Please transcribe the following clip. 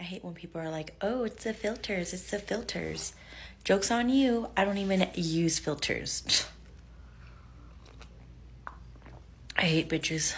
I hate when people are like, oh, it's the filters, it's the filters. Joke's on you. I don't even use filters. I hate bitches.